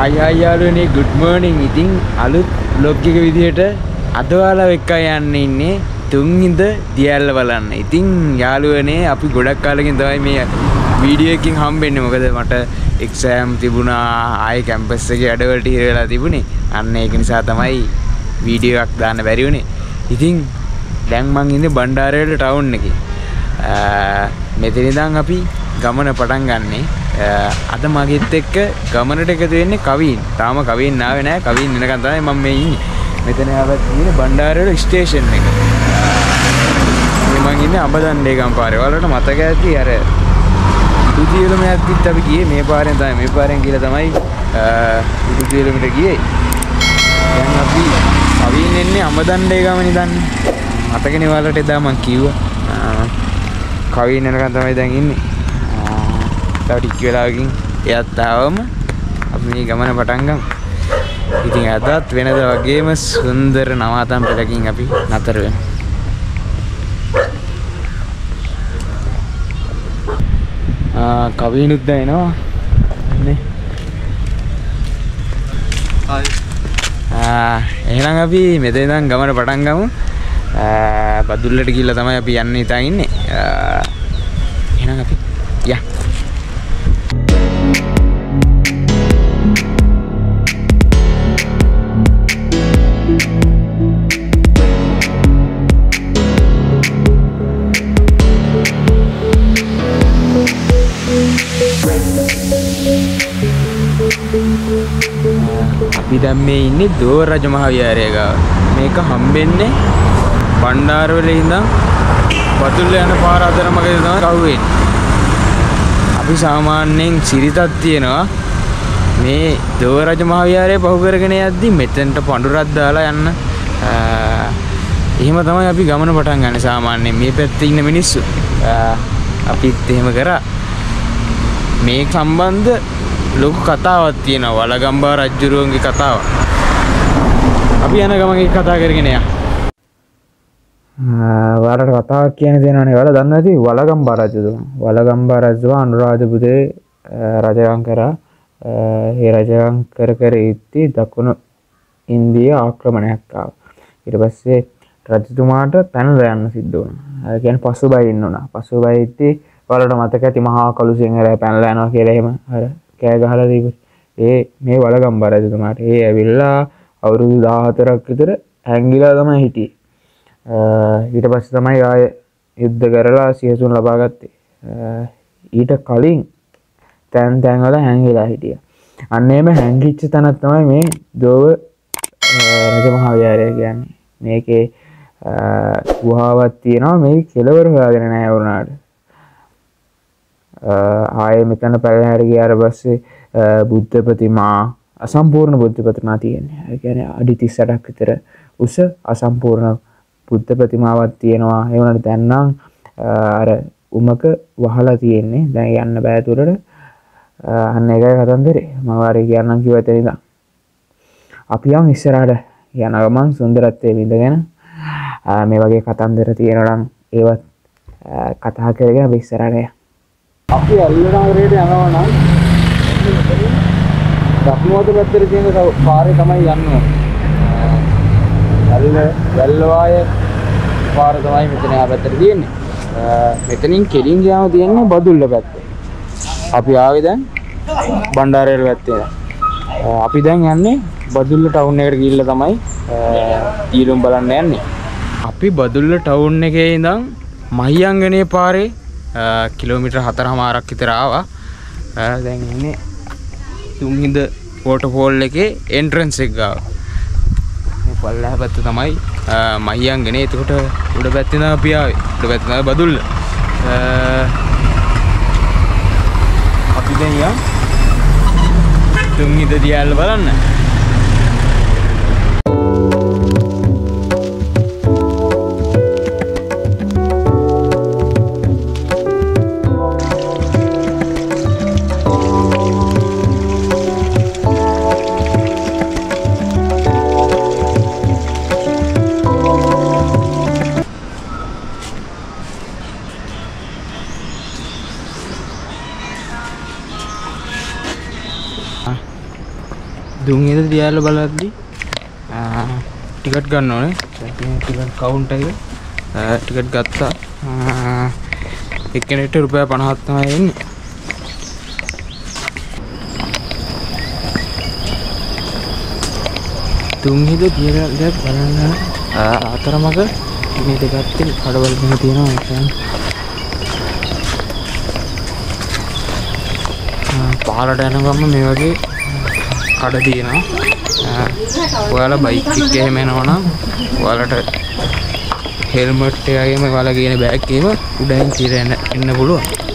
ආයයාලුවනේ good මෝනිං ඉතින් අලුත් blog එක විදිහට අද ඔයාලා එක්ක යන්න ඉන්නේ තුන්හිඳ දියල්ල බලන්න. ඉතින් යාළුවනේ අපි ගොඩක් කාලෙකින් තමයි මේ වීඩියෝ එකකින් හම්බෙන්නේ. මොකද මට එක්සෑම් තිබුණා ආයේ කැම්පස් එකේ වැඩවලට හිර වෙලා තිබුණේ. අන්න ඒක නිසා තමයි වීඩියෝ එකක් දාන්න බැරි වුණේ. ඉතින් දැන් මං ඉන්නේ බණ්ඩාරවැල ටවුන් එකේ. මෙතන ඉඳන් අපි ගමන පටන් ගන්නෙ. අද මගෙත් එක්ක ගමනට එකතු වෙන්නේ කවින්. තාම කවින් ආවේ නැහැ. කවින් එනකන් තමයි මම මේ ඉන්නේ. මෙතන ආවත් තියෙන්නේ බණ්ඩාරවැල ස්ටේෂන් එක. මේ මං ඉන්නේ අඹදණ්ඩේ ගම් පාරේ. ඔයාලට මතක ඇති අර ඉදු කිලෝමීටරයක් අපි ගියේ මේ පාරෙන් තමයි මේ පාරෙන් ගිහලා තමයි ඉදු කිලෝමීටර ගියේ. දැන් අපි කවින් එන්නේ අඹදණ්ඩේ ගමනේ දන්නේ. මතකනේ ඔයාලට එදා මං කිව්වා. කවින් එනකන් තමයි දැන් ඉන්නේ. තව ටික වෙලාවකින් එයත් ආවම අපි මේ ගමන පටන් ගමු. ඉතින් අදත් වෙනද වගේම සුන්දර නවාතම් පෙළකින් අපි නතර වෙනවා. ආ කවිනුත් දැනෙනවා. නේ. හයි ආ එහෙනම් අපි මෙතන ඉඳන් ගමන පටන් ගමු. බදුල්ලට ගිහිල්ලා තමයි අපි යන්න හිතා ඉන්නේ. එහෙනම් අපි අපි දැන් මේ ඉන්නේ දෝර රජ මහ විහාරය ගාව. මේක හම්බෙන්නේ බණ්ඩාරවල ඉඳන් බතුල්ල යන පාර අතරමඟදී තමයි කවුවෙන්නේ. අපි සාමාන්‍යයෙන් සිරිතක් තියෙනවා මේ දෝර රජ මහ විහාරය පහු කරගෙන යද්දි මෙතෙන්ට පඳුරක් දාලා යන්න. එහෙම තමයි අපි ගමන පටන් ගන්න සාමාන්‍යයෙන් මේ පැත්තේ ඉන්න මිනිස්සු. අපිත් එහෙම කරා. මේ සම්බන්ධ ලොකු කතාවක් තියෙනවා වලගම්බා රජ්ජුරුවන්ගේ කතාව. අපි යන ගමන් ඒක කතා කරගෙන යමු. වලට කතාවක් කියන දෙනවනේ වල දන්නේ නැති වලගම්බා රජතුමා. වලගම්බා රජතුමා අනුරාධපුරේ රජකම් කරා. ඒ රජකම් කර කර ඉද්දි දකුණු ඉන්දිය ආක්‍රමණයක් ආවා. ඊට පස්සේ රජතුමාට පැනලා යන්න සිද්ධ වුණා. ඒ කියන්නේ පසුබයින්න උනා. පසුබයිද්දි වලට මතක ඇති මහා කළු සිංහලයා පැනලා යනවා කියලා එහෙම අර කෑ ගහලා දීපු ඒ මේ වලගම්බා රජතුමාට ඒ ඇවිල්ලා අවුරුදු 14ක් විතර හැංගිලා තමයි හිටියේ. ඊට පස්සේ තමයි ආය යුද්ධ කරලා සියසුන් ලබා ගත්තේ. ඊට කලින් තැන් තැන් වල හැංගිලා හිටියා. අන්න එහෙම හැංගිච්ච තැනක් තමයි මේ දෝව රජමහා විහාරය කියන්නේ. මේකේ ගුහාවක් තියෙනවා මේ කෙලවර හොයාගෙන නැහැ වුණාට. ආය මෙතන පැලහැර ගියාට පස්සේ බුද්ධ ප්‍රතිමා අසම්පූර්ණ බුද්ධ ප්‍රතිමා තියෙනවා. ඒ කියන්නේ අඩි 38ක් විතර උස අසම්පූර්ණ බුද්ධ ප්‍රතිමාවක් තියෙනවා. ඒ වුණාට දැන් නම් අර උමක වහලා තියෙන්නේ. දැන් යන්න බෑ තුරට. අන්න ඒකයි කතන්දරේ. මම වාරේ කියන්නම් කිව්ව එතන ඉඳන්. අපි යන් ඉස්සරහට යන ගමන් සුන්දරත්වයේ විඳගෙන මේ වගේ කතන්දර තියෙනවා නම් ඒවත් කතා කරගෙන අපි ඉස්සරහට යමු. අපි ඇල්ලනගරයට යනවා නම් දකුණුවත පැත්තට තියෙන පාරේ තමයි යන්න ඇල්ල වැල්ලවාය පාර තමයි මෙතන ආ පැත්තට තියෙන්නේ. මෙතනින් කෙලින් ගියාම තියෙන්නේ බදුල්ල පැත්තේ. අපි ආවේ දැන් බණ්ඩාරවැල පැත්තේ. අපි දැන් යන්නේ බදුල්ල ටවුන් එකට ගිහිල්ලා තමයි ඊළුම් බලන්න යන්නේ. අපි බදුල්ල ටවුන් එකේ ඉඳන් මහියංගනේ පාරේ කිලෝමිටර් හතර හමාරක් විතර ආවා. දැන් ඉන්නේ තුන්හිඳ වෝටෆෝල් එකේ එන්ට්‍රන්ස් එක ගාව මේ පල්ලෙහා පැත්ත තමයි මහියංගනේ. එතකොට උඩ පැත්තේ තමයි අපි ආවේ. උඩ පැත්තේ තමයි බදුල්ල. අපි දැන් යන් තුන්හිඳ දියල්ල බලන්න. දුන්හිඳ දියල්ල බලද්දි ටිකට් ගන්න ඕනේ. ටිකට් කවුන්ට් එක ටිකට් ගත්තා. එක්කෙනෙක්ට රුපියල් 50ක් තමයි එන්නේ. තුන්හිද තියෙන දෙයක් බලන්න. අතරමඟ මේ දෙකත් කඩවල මෙහෙම තියෙනවා දැන් පාරට යනගම මේ වගේ කඩ තියෙනවා ඔයාලා බයික් එක එහෙම යනවනම් ඔයාලට හෙල්මට් එකගේම ඔයාලා කියන බෑග් එකේම උඩින් තියලා එන්න පුළුවන්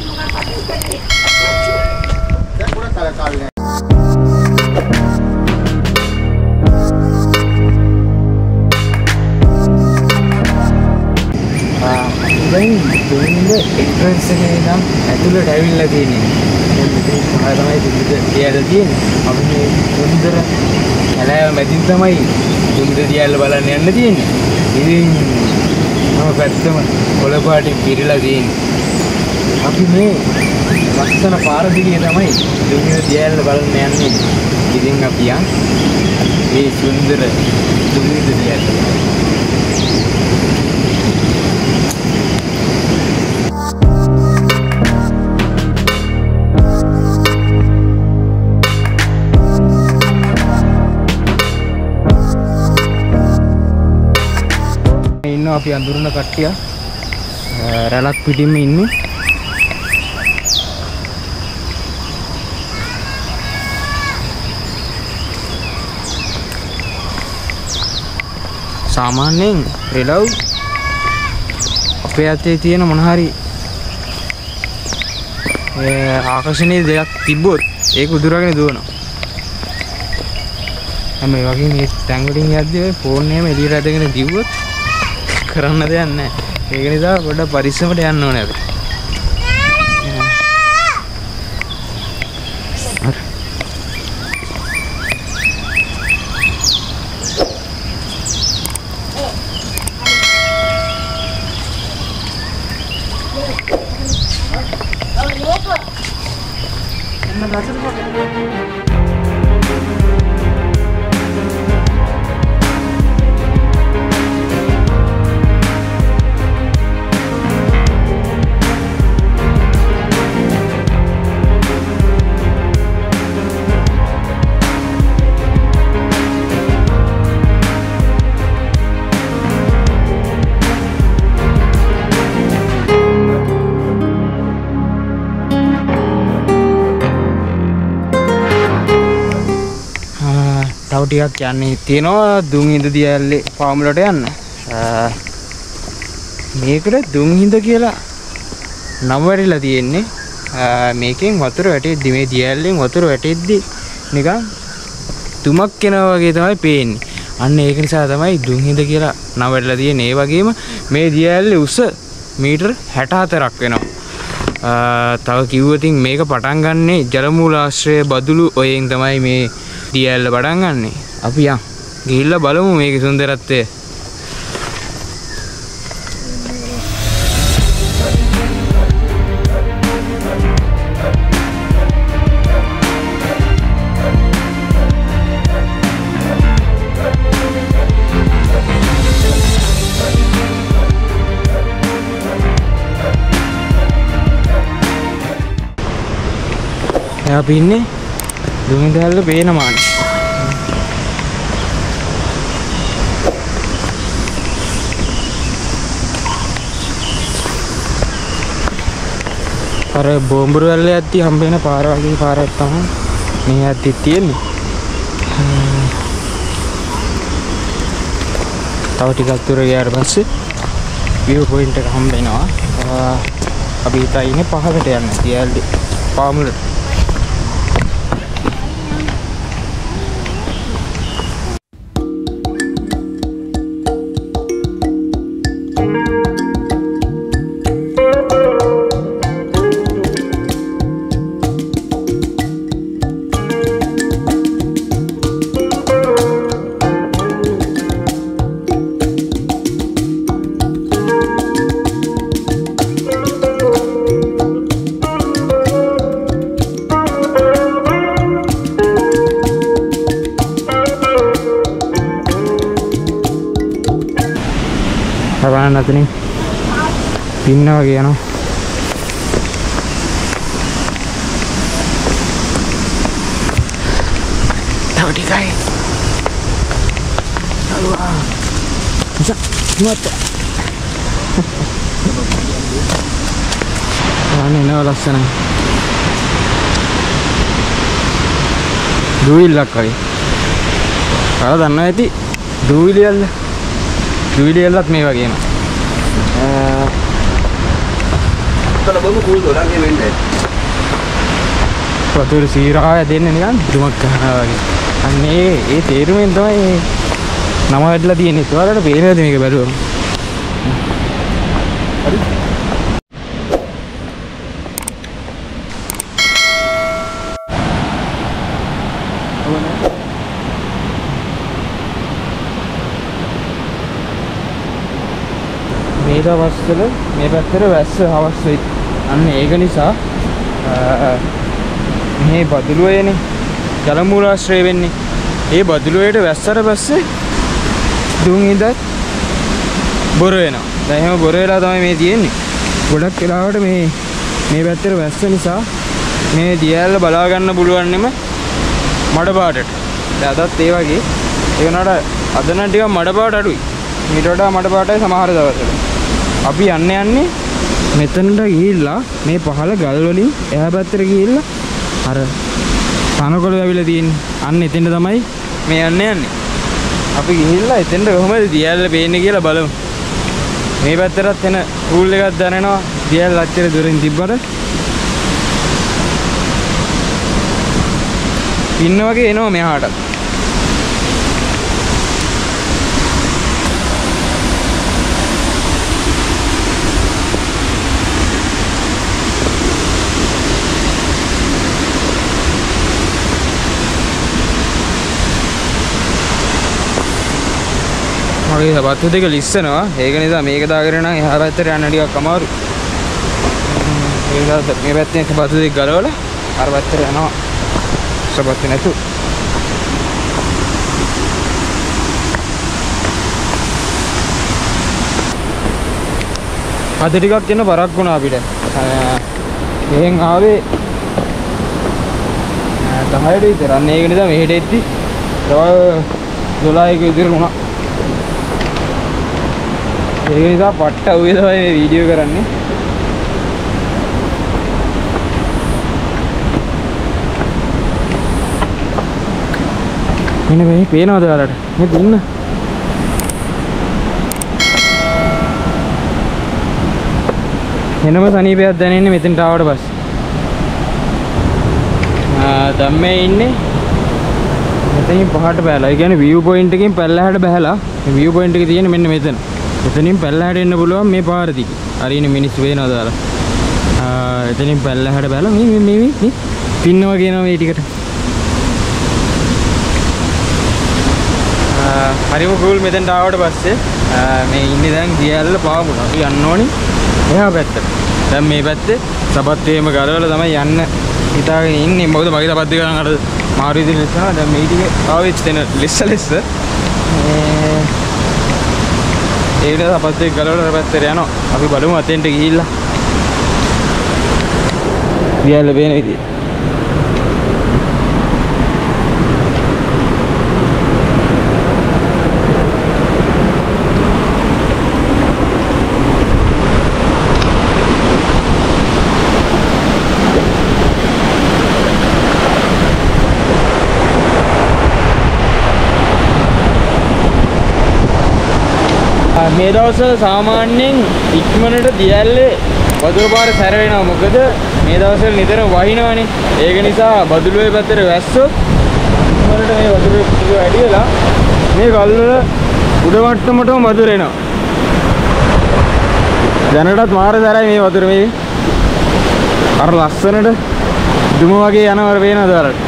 දැන් දුන්ද එන්ට්‍රන්ස් එකේ නම් ඇතුළට ඇවිල්ලා තියෙන්නේ. දැන් මෙතන පහ තමයි දුන්ද තියලා තියෙන්නේ. අපි මේ දුන්දර කැලෑව මැදින් තමයි දුන්ද තියලා බලන්න යන්න තියෙන්නේ. ඉතින් මම පැත්තම කොළපාටින් පිරීලා තියෙන්නේ. අපි මේ ලස්සන පාර දිගේ තමයි දුන්ද තියලා බලන්න යන්නේ. ඉතින් අපි යන් මේ සුන්දර දුන්ද තියලා අපි අඳුරන කට්ටිය රැලක් පිටින්ම ඉන්නේ. සාමාන්‍යයෙන් රෙලව් අපේ අතේ තියෙන මොන හරි ආකර්ෂණීය දෙයක් තිබ්බොත් ඒක උදුරගෙන දුවනවා. හැම ඒ වගේ මේ තැන් වලින් යද්දී ඔය ෆෝන් එකම එළියට ඇදගෙන දිව්වොත් කරන්න දෙයක් නැහැ. ඒක නිසා පොඩ්ඩක් පරිස්සමට යන්න ඕනේ අපි. ටිකක් යන්නේ තියෙනවා දුන්හිඳ දියැල්ලේ ෆාම් වලට යන්න. මේකට දුන්හිඳ කියලා නම වැටිලා තියෙන්නේ. මේකෙන් වතුර වැටෙද්දි මේ දියැල්ලෙන් වතුර වැටෙද්දි නිකන් තුමක් එනවා වගේ තමයි පේන්නේ. අන්න ඒක නිසා තමයි දුන්හිඳ කියලා නම වැටිලා තියෙන්නේ. ඒ වගේම මේ දියැල්ලේ උස මීටර් 64ක් වෙනවා. තව කිව්වතින් මේක පටන් ගන්නේ ජලමූලාශ්‍රය බදුලු ඔයෙන් තමයි මේ දියඇල්ල පටන් ගන්නේ. අපි යන් ගිහිල්ල බලමු මේක සුන්දරත්වය. අපි ඉන්නේ දුමිදැල්ල පේන මාන අර බෝම්බුරු වැල්ල ඇත්ති හම්බෙන පාර වගේ පාරක් තමයි. මේ ඇත්ති තියෙන්නේ. තව ටිකක් දුර ගියාට පස්සේ view point එක හම්බෙනවා. අපි හිතා ඉන්නේ පහකට යන්න. තියල්ලි පාමුලට. බලන්න අතනින් පින්න වගේ යනවා. තව ටිකයි. ඉතින් මොකද අනේ නෝ ලස්සනයි. දූවිල්ලක් වගේ. අර දන්නවා ඇති දූවිලියල්ල. දූවිලියල්ලත් මේ වගේම Kalau baru cool orang yang main deh. වතුර සීරාය දෙන්න නිකන් දුමක් ගන්නවා වගේ අන්න ඒ ඒ තේරුමෙන් තමයි මේ නම වැටලා තියෙන්නේ ඒවලට පේනවද මේක බැලුවම මේ දවස්වල මේ පැත්තට වැස්ස හවස් වෙයි. අන්න ඒක නිසා අ, මේ බදුලුවේනේ ජලමූලාශ්‍රය වෙන්නේ. ඒ බදුලුවේට වැස්සට පස්සේ දුන් ඉඳත් බොර වෙනවා. දැන් එහෙම බොර වෙලා තමයි මේ තියෙන්නේ. ගොඩක් වෙලාවට මේ මේ පැත්තට වැස්ස නිසා මේ දියැල්ල බලා ගන්න පුළුවන්නෙම මඩ පාටට. දැන් අදත් ඒ වගේ. ඒ වුණාට අද නම් ටිකක් මඩ පාට අඩුයි. මීට වඩා මඩ පාටයි සමහර දවස්වල. අපි යන්න යන්නේ මෙතනට ගිහිල්ලා මේ පහළ ගල් වලින් එහා පැත්තට ගිහිල්ලා අර තනකොළ වැවිලා තියෙන්නේ. අන්න එතෙන්ට තමයි මේ යන්න යන්නේ. අපි ගිහිල්ලා එතෙන්ට කොහොමද දියැල්ල පේන්නේ කියලා බලමු. මේ පැත්තටත් එන රූල් එකක් දැනෙනවා. දියැල්ල අච්චර දුරින් තිබ්බට ඉන්න වගේ එනවා මෙහාට. මගේ සපත්තු දෙක ලිස්සනවා ඒක නිසා මේක දාගෙන නම් එහා පැත්තට යන්න ටිකක් අමාරු ඒ නිසා මේ පැත්තෙන් සපත්තු දෙක ගලවලා අර පැත්තට යනවා. සපත්තු නැතු අද ටිකක් එන්න බරක් වුණා අපිට. එහෙන් ආවේ 10ට විතර. අන්න ඒක නිසා මෙහෙට එද්දි තව 12ක විතර වුණා. ඒක නිසා පට්ට අවුවේ තමයි මේ වීඩියෝ කරන්නේ? මෙන්න මේ පේනවද ඔයාලට? මේ ඉන්න එනම සනීපයක් දැනෙන්නේ මෙතෙන්ට ආවට පස්සේ. ආ දැන් මේ ඉන්නේ. මෙතනින් පහට බෑලා. ඒ කියන්නේ view point එකකින් පැල්ලහැට බහැලා. මේ view point එක තියෙන්නේ මෙන්න මෙතන. එතනින් පැල්ලහැට එන්න පුළුවන් මේ පාර දිගේ. හරියනේ මිනිස්සු වෙනවද දාලා. එතනින් පැල්ලහැට බහැලා මේ මේ මේ පින්නවා කියනවා මේ ටිකට. හරිම කූල් මෙතෙන්ට ආවට පස්සේ මේ ඉන්නේ දැන් දියැල්ල පාමුණ. අපි යන්න ඕනි එහා පැත්තට. දැන් මේ පැත්තේ සබත් වේම ගලවලා තමයි යන්න හිතාගෙන ඉන්නේ. මොකද මගේ සබත් දෙක නම් අර මාරු විදිහට නිසා දැන් මේ ටික ආවෙච්ච තැන ලිස්ස ලිස්ස. ඒ විදිහට සබත් දෙක ගලවලා අර පැත්තට යනවා. අපි බලමු අතෙන්ට ගිහිල්ලා. දියැල්ල පේන විදිහ. මේ දවස්වල සාමාන්‍යයෙන් ඉක්මනට දියැල්ලේ වතුර පාර සැර වෙනවා. මොකද මේ දවස්වල නිතර වහිනවනේ. ඒක නිසා බදුලුවේ පැත්තට වැස්සොත් ඉක්මනට මේ වතුර ටික වැඩි වෙලා මේ ගල් වල උඩ මට්ටමටම වතුර එනවා. දැනටත් මාර සැරයි මේ වතුර මේ. අර ලස්සනට දුම වගේ යනවර පේනවද ඔයාලට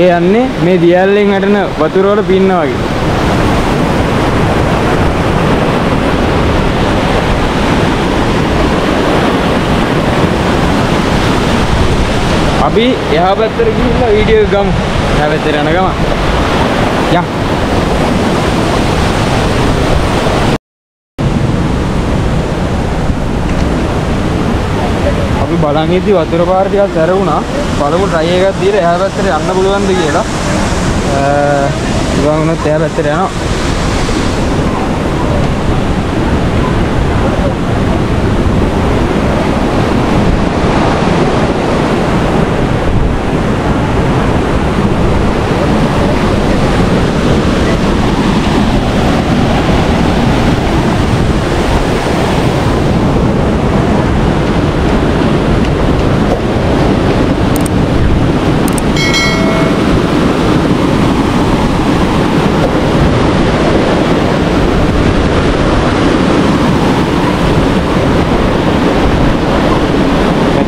ඒ යන්නේ මේ දියැල්ලෙන් වැටෙන වතුර වල පින්න වගේ. අපි එහා පැත්තට ගිහිල්ලා වීඩියෝ එක ගමු. එහා පැත්තට යන ගම. යන්න. අපි බලන් ඉද්දි වතුර පාර ටිකක් සැරවුණා. පළමු try එකක් දීලා එහා පැත්තට යන්න පුළුවන්ද කියලා. අ ඉතින් උනත් එහා පැත්තට යනවා.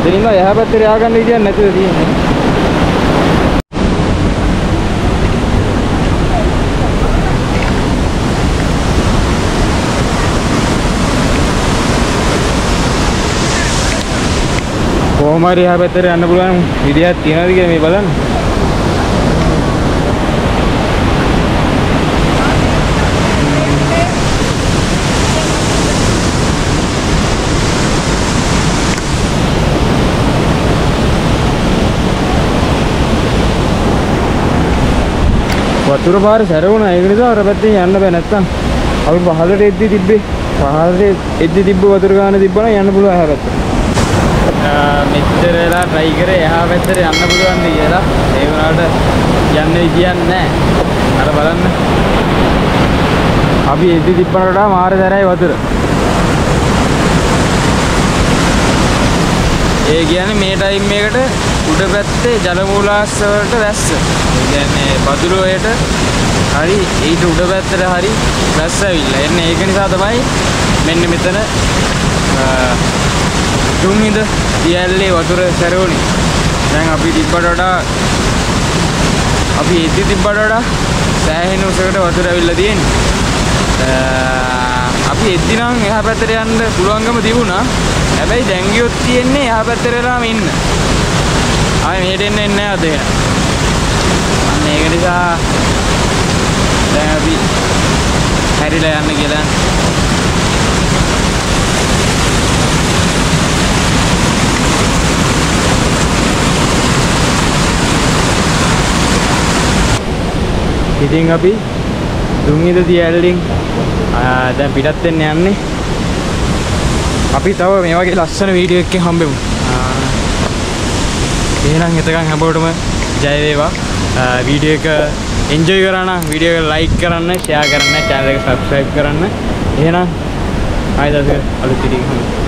මෙතනින්ද එහා පැත්තට ය아가න්න විදියක් නැතිද තියෙන්නේ. කොහොම හරි එහා පැත්තට යන්න පුළුවන් විදියක් තියනවද කියලා මේ බලන්න. වතුර පාර සැර වුණා ඒක නිසා අර පැත්තෙන් යන්න බෑ නැත්තම්. අපි පහළට එද්දි තිබ්බේ. පහළට එද්දි තිබ්බ වතුර ගාන තිබ්බනම් යන්න පුළුවන් එහා පැත්තට මෙච්චර වෙලා try කරේ එහා පැත්තට යන්න පුළුවන්ද කියලා. ඒ වුණාට යන්න විදියක් නැහැ. අර බලන්න. අපි එද්දි තිබ්බට වඩා මාර සැරයි වතුර. ඒ කියන්නේ මේ ටයිම් එකට උඩ පැත්තේ ජල මූලාශ්‍ර වලට වැස්ස. ඒ කියන්නේ බදුලෝයට හරි ඊට උඩ පැත්තට හරි වැස්ස ඇවිල්ලා. එන්නේ ඒක නිසා තමයි මෙන්න මෙතන තුන්විද දියැල්ලේ වතුර සැරෝනේ. දැන් අපි තිබ්බට වඩා අපි එද්දි තිබ්බට වඩා සෑහෙන උසකට වතුර ඇවිල්ලා තියෙන්නේ. අපි එද්දි නම් එහා පැත්තට යන්න පුළුවන්කම තිබුණා. හැබැයි දැන් ගියොත් තියෙන්නේ එහා පැත්තට වෙලාම ඉන්න. ආයෙ මෙහෙට එන්න එන්නේ නැහැ අද වෙන. අන්න ඒක නිසා දැන් අපි හැරිලා යන්න කියලා යන්නේ. ඉතින් අපි දුම්හිද දියැල්ලින් දැන් පිටත් වෙන්න යන්නේ. අපි තව මේ වගේ ලස්සන වීඩියෝ එකකින් හම්බෙමු. එහෙනම් එතකන් හැමෝටම ජය වේවා. වීඩියෝ එක එන්ජොයි කරා නම් වීඩියෝ එක ලයික් කරන්න, ෂෙයා කරන්න, channel එක subscribe කරන්න. එහෙනම් ආයෙ දවසක අලුත් වීඩියෝ එකක්